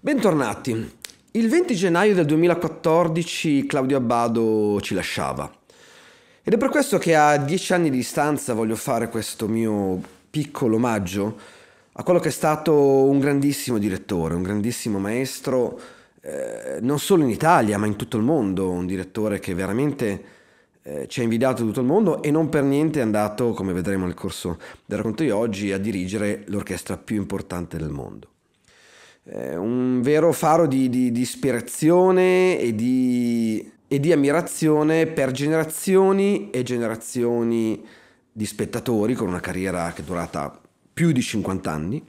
Bentornati. Il 20 gennaio del 2014 Claudio Abbado ci lasciava. Ed è per questo che a dieci anni di distanza voglio fare questo mio piccolo omaggio a quello che è stato un grandissimo direttore, un grandissimo maestro, eh, non solo in Italia ma in tutto il mondo, un direttore che veramente eh, ci ha invidiato tutto il mondo e non per niente è andato, come vedremo nel corso del racconto di oggi, a dirigere l'orchestra più importante del mondo eh, un vero faro di, di, di ispirazione e di, e di ammirazione per generazioni e generazioni di spettatori con una carriera che è durata più di 50 anni,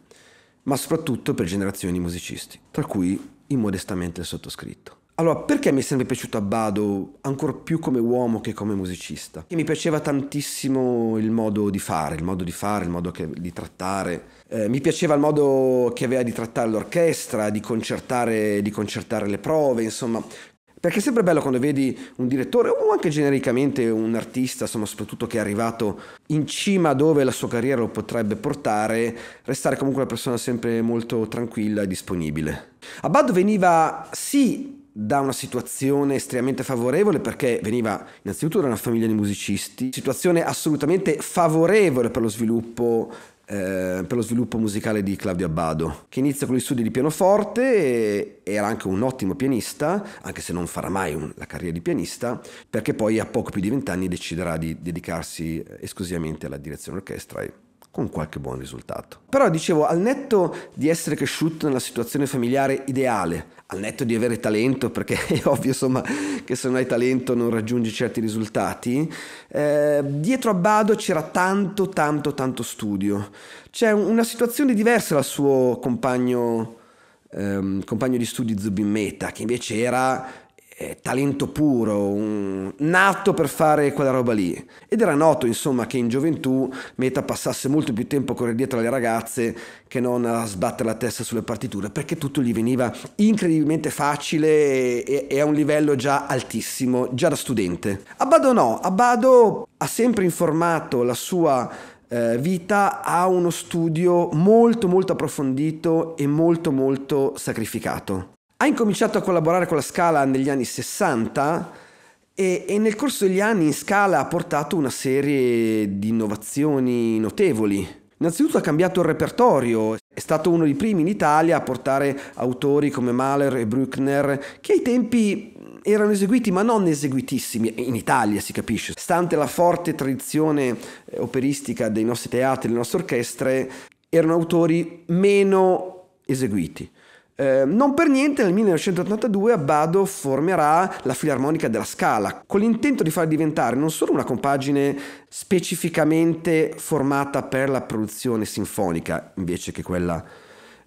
ma soprattutto per generazioni di musicisti, tra cui immodestamente il sottoscritto. Allora, perché mi è sempre piaciuto Abbado ancora più come uomo che come musicista? Che mi piaceva tantissimo il modo di fare, il modo di fare, il modo che, di trattare. Eh, mi piaceva il modo che aveva di trattare l'orchestra, di concertare, di concertare le prove, insomma, perché è sempre bello quando vedi un direttore o anche genericamente un artista, insomma, soprattutto che è arrivato in cima dove la sua carriera lo potrebbe portare, restare comunque una persona sempre molto tranquilla e disponibile. Abbado veniva sì da una situazione estremamente favorevole perché veniva innanzitutto da una famiglia di musicisti, situazione assolutamente favorevole per lo sviluppo eh, per lo sviluppo musicale di Claudio Abbado, che inizia con gli studi di pianoforte era anche un ottimo pianista, anche se non farà mai un, la carriera di pianista, perché poi a poco più di vent'anni deciderà di dedicarsi esclusivamente alla direzione orchestra e con qualche buon risultato. Però dicevo, al netto di essere cresciuto nella situazione familiare ideale, al netto di avere talento, perché è ovvio insomma che se non hai talento non raggiungi certi risultati, eh, dietro a Bado c'era tanto, tanto, tanto studio. C'è una situazione diversa dal suo compagno, ehm, compagno di studi Zubin Meta, che invece era eh, talento puro, un, nato per fare quella roba lì. Ed era noto, insomma, che in gioventù Meta passasse molto più tempo a correre dietro alle ragazze che non a sbattere la testa sulle partiture, perché tutto gli veniva incredibilmente facile e, e a un livello già altissimo, già da studente. Abbado no, Abbado ha sempre informato la sua eh, vita a uno studio molto molto approfondito e molto molto sacrificato. Ha incominciato a collaborare con la Scala negli anni 60 e, e, nel corso degli anni in Scala ha portato una serie di innovazioni notevoli. Innanzitutto ha cambiato il repertorio, è stato uno dei primi in Italia a portare autori come Mahler e Bruckner che ai tempi erano eseguiti ma non eseguitissimi, in Italia si capisce, stante la forte tradizione eh, operistica dei nostri teatri, delle nostre orchestre, erano autori meno eseguiti. Eh, non per niente nel 1982 Abbado formerà la Filarmonica della Scala, con l'intento di far diventare non solo una compagine specificamente formata per la produzione sinfonica, invece che quella,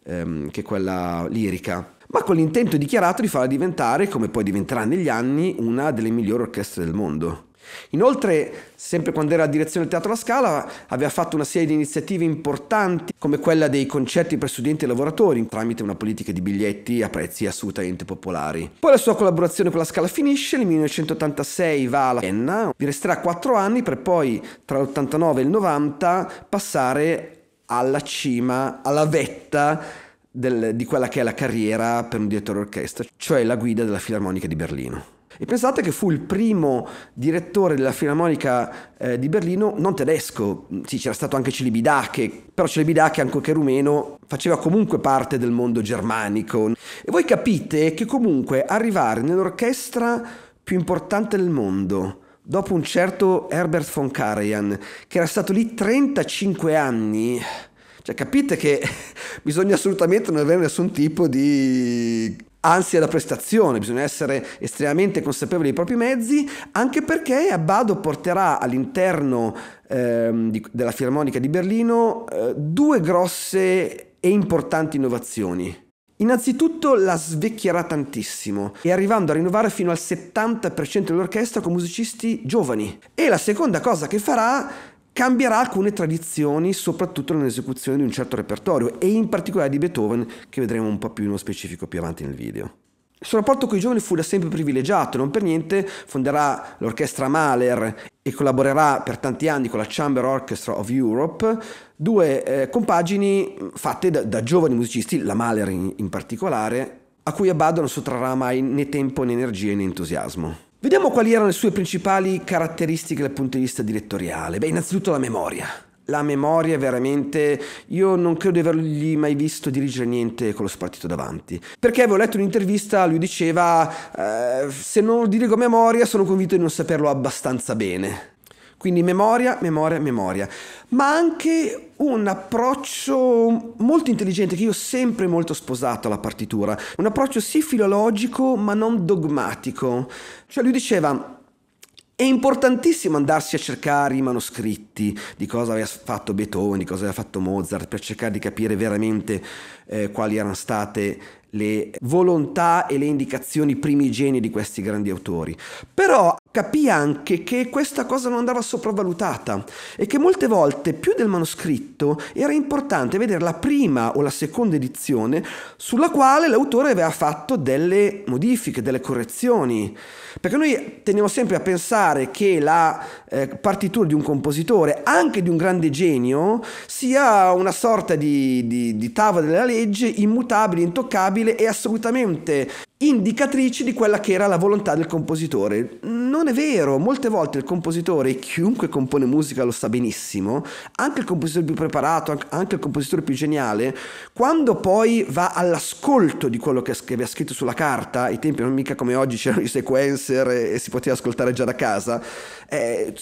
ehm, che quella lirica, ma con l'intento dichiarato di farla diventare, come poi diventerà negli anni, una delle migliori orchestre del mondo. Inoltre, sempre quando era a direzione del Teatro La Scala, aveva fatto una serie di iniziative importanti, come quella dei concerti per studenti e lavoratori, tramite una politica di biglietti a prezzi assolutamente popolari. Poi la sua collaborazione con La Scala finisce, nel 1986 va alla Vienna, vi resterà quattro anni per poi, tra l'89 e il 90, passare alla cima, alla vetta del, di quella che è la carriera per un direttore d'orchestra, cioè la guida della Filarmonica di Berlino. E pensate che fu il primo direttore della Filarmonica eh, di Berlino, non tedesco, sì c'era stato anche Celibidache, però Celibidache, anche rumeno, faceva comunque parte del mondo germanico. E voi capite che comunque arrivare nell'orchestra più importante del mondo, dopo un certo Herbert von Karajan, che era stato lì 35 anni, cioè capite che bisogna assolutamente non avere nessun tipo di ansia da prestazione, bisogna essere estremamente consapevoli dei propri mezzi, anche perché Abbado porterà all'interno ehm, di, della Filarmonica di Berlino eh, due grosse e importanti innovazioni. Innanzitutto la svecchierà tantissimo e arrivando a rinnovare fino al 70% dell'orchestra con musicisti giovani. E la seconda cosa che farà cambierà alcune tradizioni, soprattutto nell'esecuzione di un certo repertorio e in particolare di Beethoven, che vedremo un po' più nello specifico più avanti nel video. Il suo rapporto con i giovani fu da sempre privilegiato, non per niente fonderà l'orchestra Mahler e collaborerà per tanti anni con la Chamber Orchestra of Europe, due eh, compagini fatte da, da, giovani musicisti, la Mahler in, in particolare, a cui Abbado non sottrarrà mai né tempo né energia né entusiasmo. Vediamo quali erano le sue principali caratteristiche dal punto di vista direttoriale. Beh, innanzitutto la memoria. La memoria veramente io non credo di avergli mai visto dirigere niente con lo spartito davanti. Perché avevo letto un'intervista lui diceva eh, se non dirigo memoria sono convinto di non saperlo abbastanza bene quindi memoria, memoria, memoria, ma anche un approccio molto intelligente che io ho sempre molto sposato alla partitura, un approccio sì filologico ma non dogmatico. Cioè lui diceva è importantissimo andarsi a cercare i manoscritti di cosa aveva fatto Beethoven, di cosa aveva fatto Mozart, per cercare di capire veramente eh, quali erano state le volontà e le indicazioni primigenie di questi grandi autori. Però capì anche che questa cosa non andava sopravvalutata e che molte volte più del manoscritto era importante vedere la prima o la seconda edizione sulla quale l'autore aveva fatto delle modifiche, delle correzioni. Perché noi tendiamo sempre a pensare che la eh, partitura di un compositore, anche di un grande genio, sia una sorta di, di, di tavola della legge immutabile, intoccabile e assolutamente indicatrici di quella che era la volontà del compositore. Non è vero, molte volte il compositore, e chiunque compone musica lo sa benissimo, anche il compositore più preparato, anche il compositore più geniale, quando poi va all'ascolto di quello che aveva scritto sulla carta, ai tempi non mica come oggi c'erano i sequencer e si poteva ascoltare già da casa, eh,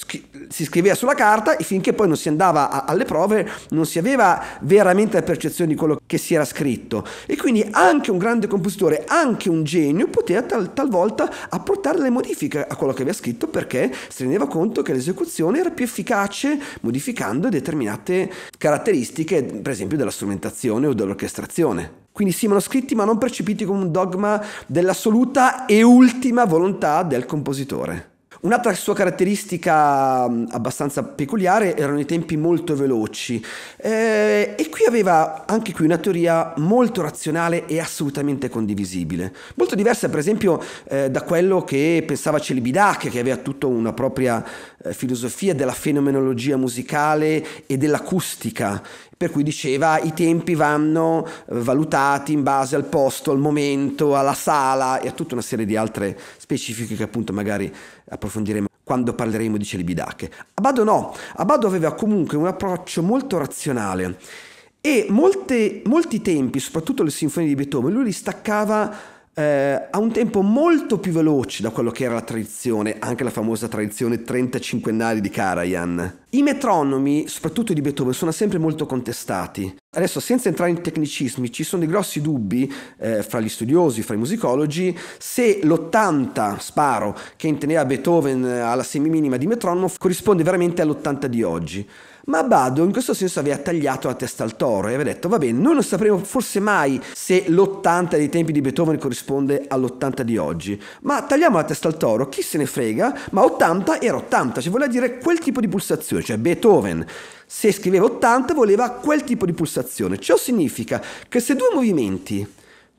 si scriveva sulla carta e finché poi non si andava a, alle prove non si aveva veramente la percezione di quello che si era scritto. E quindi anche un grande compositore, anche un genio poteva tal, talvolta apportare le modifiche a quello che aveva scritto perché si rendeva conto che l'esecuzione era più efficace modificando determinate caratteristiche, per esempio della strumentazione o dell'orchestrazione. Quindi sì, manoscritti ma non percepiti come un dogma dell'assoluta e ultima volontà del compositore. Un'altra sua caratteristica abbastanza peculiare erano i tempi molto veloci. Eh, e qui aveva anche qui una teoria molto razionale e assolutamente condivisibile, molto diversa per esempio eh, da quello che pensava Celibidache che aveva tutta una propria eh, filosofia della fenomenologia musicale e dell'acustica per cui diceva i tempi vanno eh, valutati in base al posto, al momento, alla sala e a tutta una serie di altre specifiche che appunto magari approfondiremo quando parleremo di celibidache. Abbado no, Abbado aveva comunque un approccio molto razionale e molte, molti tempi, soprattutto le sinfonie di Beethoven, lui li staccava eh, a un tempo molto più veloce da quello che era la tradizione, anche la famosa tradizione 35 anni di Karajan. I metronomi, soprattutto di Beethoven, sono sempre molto contestati. Adesso, senza entrare in tecnicismi, ci sono dei grossi dubbi eh, fra gli studiosi, fra i musicologi, se l'80, sparo, che inteneva Beethoven alla semiminima di metronomo corrisponde veramente all'80 di oggi. Ma Bado in questo senso aveva tagliato la testa al toro e aveva detto va bene, noi non sapremo forse mai se l'80 dei tempi di Beethoven corrisponde all'80 di oggi, ma tagliamo la testa al toro, chi se ne frega, ma 80 era 80, cioè voleva dire quel tipo di pulsazione, cioè Beethoven. Se scriveva 80 voleva quel tipo di pulsazione. Ciò significa che se due movimenti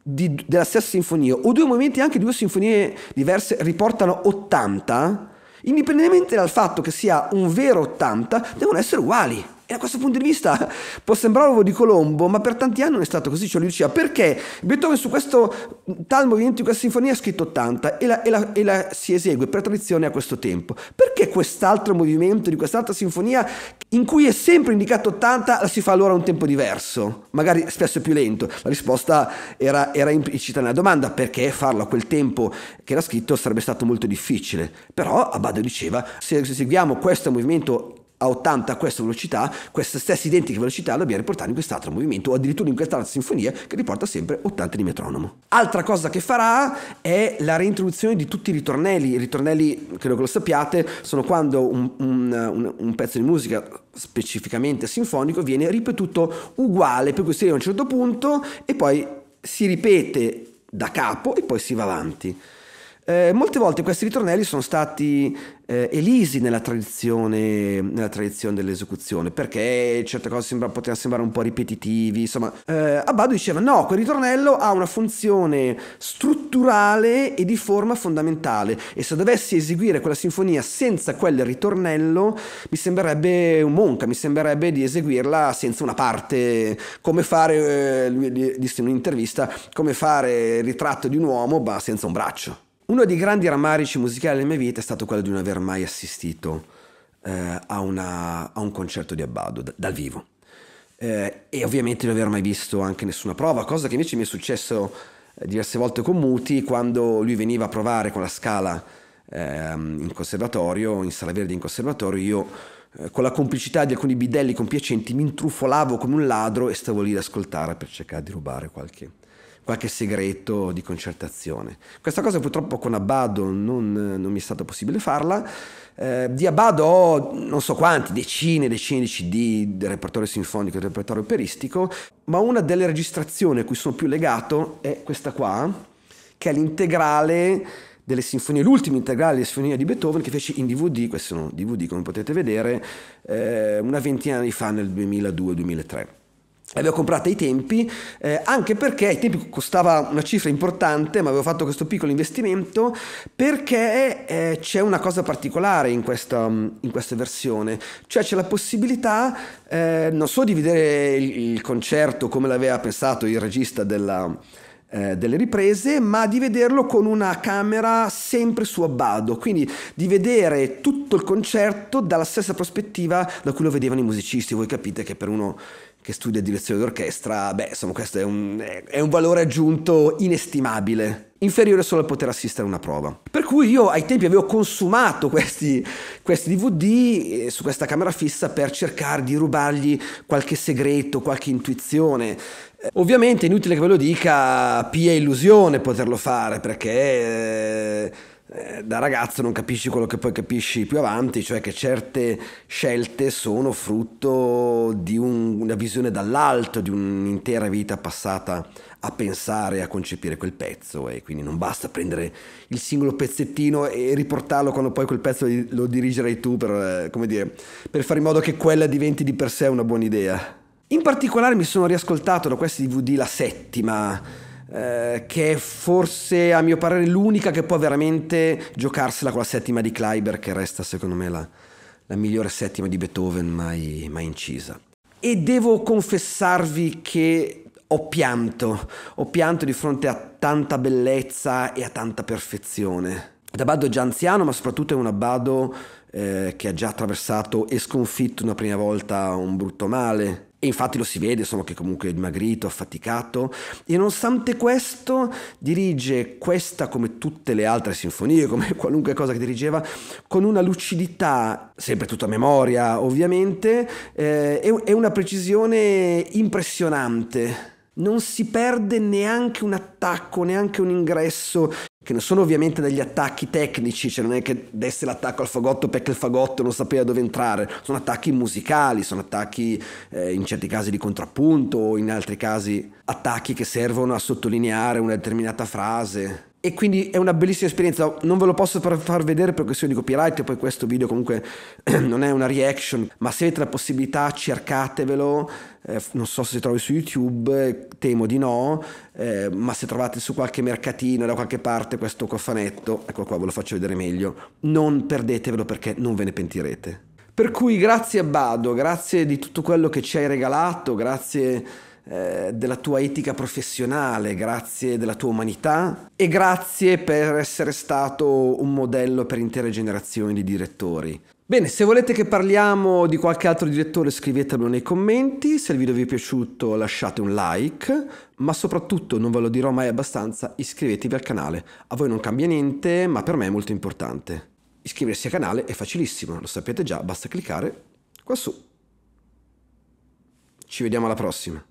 di, della stessa sinfonia o due movimenti anche di due sinfonie diverse riportano 80, indipendentemente dal fatto che sia un vero 80, devono essere uguali. E da questo punto di vista può sembrare uovo di Colombo, ma per tanti anni non è stato così. Cioè lui diceva perché Beethoven su questo tal movimento di questa sinfonia ha scritto 80 e la, e, la, e la, si esegue per tradizione a questo tempo. Perché quest'altro movimento di quest'altra sinfonia in cui è sempre indicato 80 la si fa allora a un tempo diverso, magari spesso più lento? La risposta era, era implicita nella domanda perché farlo a quel tempo che era scritto sarebbe stato molto difficile. Però Abbado diceva se eseguiamo questo movimento a 80 a questa velocità, questa stessa identica velocità la dobbiamo riportare in quest'altro movimento o addirittura in quest'altra sinfonia che riporta sempre 80 di metronomo. Altra cosa che farà è la reintroduzione di tutti i ritornelli. I ritornelli, credo che lo sappiate, sono quando un, un, un, un pezzo di musica specificamente sinfonico viene ripetuto uguale, per cui si arriva a un certo punto e poi si ripete da capo e poi si va avanti. Eh, molte volte questi ritornelli sono stati eh, elisi nella tradizione, nella tradizione, dell'esecuzione perché certe cose sembra, potevano sembrare un po' ripetitivi. Insomma, eh, Abbado diceva: no, quel ritornello ha una funzione strutturale e di forma fondamentale. E se dovessi eseguire quella sinfonia senza quel ritornello, mi sembrerebbe un monca, mi sembrerebbe di eseguirla senza una parte, come fare, eh, lui disse in un'intervista, come fare il ritratto di un uomo ma senza un braccio. Uno dei grandi rammarici musicali della mia vita è stato quello di non aver mai assistito eh, a, una, a, un concerto di Abbado d- dal vivo. Eh, e ovviamente non aver mai visto anche nessuna prova, cosa che invece mi è successo eh, diverse volte con Muti quando lui veniva a provare con la scala ehm, in conservatorio, in sala verde in conservatorio, io eh, con la complicità di alcuni bidelli compiacenti mi intrufolavo come un ladro e stavo lì ad ascoltare per cercare di rubare qualche qualche segreto di concertazione. Questa cosa purtroppo con Abbado non, non mi è stato possibile farla. Eh, di Abbado ho non so quanti, decine e decine di CD del repertorio sinfonico e del repertorio operistico, ma una delle registrazioni a cui sono più legato è questa qua, che è l'integrale delle sinfonie, l'ultimo integrale delle sinfonie di Beethoven che fece in DVD, questi sono DVD come potete vedere, eh, una ventina di fa nel 2002-2003 l'avevo comprata ai tempi, eh, anche perché ai tempi costava una cifra importante, ma avevo fatto questo piccolo investimento perché eh, c'è una cosa particolare in questa, in questa, versione, cioè c'è la possibilità eh, non solo di vedere il, il, concerto come l'aveva pensato il regista della, eh, delle riprese, ma di vederlo con una camera sempre su abbado, quindi di vedere tutto il concerto dalla stessa prospettiva da cui lo vedevano i musicisti. Voi capite che per uno che studia direzione d'orchestra, beh, insomma, questo è un, è un valore aggiunto inestimabile, inferiore solo al poter assistere a una prova. Per cui io ai tempi avevo consumato questi, questi DVD eh, su questa camera fissa per cercare di rubargli qualche segreto, qualche intuizione. Eh, ovviamente inutile che ve lo dica, pia illusione poterlo fare perché... Eh, da ragazzo non capisci quello che poi capisci più avanti, cioè che certe scelte sono frutto di un, una visione dall'alto, di un'intera vita passata a pensare, a concepire quel pezzo e quindi non basta prendere il singolo pezzettino e riportarlo quando poi quel pezzo lo dirigerai tu per, eh, dire, per fare in modo che quella diventi di per sé una buona idea. In particolare mi sono riascoltato da questi DVD la settima, eh, che è forse a mio parere l'unica che può veramente giocarsela con la settima di Kleiber, che resta secondo me la, la migliore settima di Beethoven mai, mai incisa. E devo confessarvi che ho pianto, ho pianto di fronte a tanta bellezza e a tanta perfezione. Abbado è già anziano, ma soprattutto è un abbado eh, che ha già attraversato e sconfitto una prima volta un brutto male, e infatti lo si vede, insomma, che comunque è dimagrito, affaticato, e nonostante questo dirige questa come tutte le altre sinfonie, come qualunque cosa che dirigeva, con una lucidità, sempre tutta memoria ovviamente, eh, e una precisione impressionante. Non si perde neanche un attacco, neanche un ingresso che non sono ovviamente degli attacchi tecnici, cioè non è che desse l'attacco al fagotto perché il fagotto non sapeva dove entrare, sono attacchi musicali, sono attacchi eh, in certi casi di contrappunto, in altri casi attacchi che servono a sottolineare una determinata frase e quindi è una bellissima esperienza. Non ve lo posso far vedere per questioni di copyright, poi questo video comunque non è una reaction, ma se avete la possibilità cercatevelo. Eh, non so se si trovi su YouTube, temo di no, eh, ma se trovate su qualche mercatino da qualche parte questo cofanetto, ecco qua ve lo faccio vedere meglio, non perdetevelo perché non ve ne pentirete. Per cui grazie a Bado, grazie di tutto quello che ci hai regalato, grazie eh, della tua etica professionale, grazie della tua umanità e grazie per essere stato un modello per intere generazioni di direttori. Bene, se volete che parliamo di qualche altro direttore scrivetemelo nei commenti, se il video vi è piaciuto lasciate un like, ma soprattutto, non ve lo dirò mai abbastanza, iscrivetevi al canale. A voi non cambia niente, ma per me è molto importante. Iscriversi al canale è facilissimo, lo sapete già, basta cliccare qua su. Ci vediamo alla prossima.